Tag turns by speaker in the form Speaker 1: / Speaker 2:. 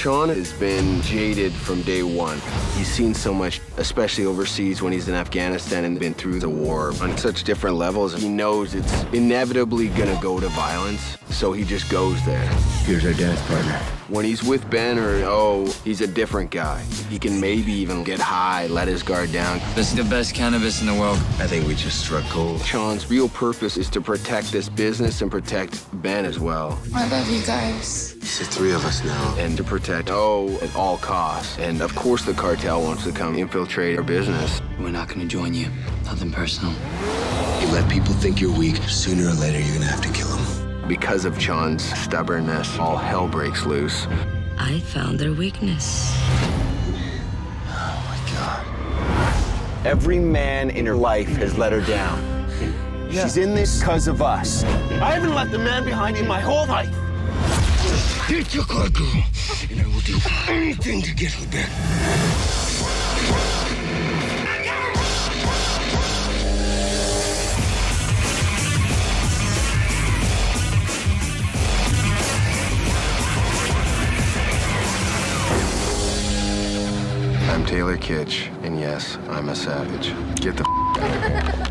Speaker 1: Chon has been jaded from day one. He's seen so much, especially overseas when he's in Afghanistan and been through the war on such different levels. He knows it's inevitably gonna go to violence, so he just goes there.
Speaker 2: Here's our dance partner.
Speaker 1: When he's with Ben or oh, he's a different guy. He can maybe even get high, let his guard down.
Speaker 3: This is the best cannabis in the world.
Speaker 2: I think we just struck gold.
Speaker 1: Chon's real purpose is to protect this business and protect Ben as well.
Speaker 4: I love you guys.
Speaker 2: It's the three of us now.
Speaker 1: And to protect O at all costs. And of course the cartel wants to come infiltrate our business.
Speaker 3: We're not gonna join you. Nothing personal.
Speaker 2: You let people think you're weak, sooner or later you're gonna have to kill them.
Speaker 1: Because of Chon's stubbornness, all hell breaks loose.
Speaker 5: I found their weakness.
Speaker 2: Oh my god.
Speaker 6: Every man in her life has let her down. She's in this because of us. I haven't left a man behind in my whole life.
Speaker 2: Get your car, girl, and I will do anything to get her back.
Speaker 1: I'm Taylor Kitsch, and yes, I'm a savage. Get the out of here.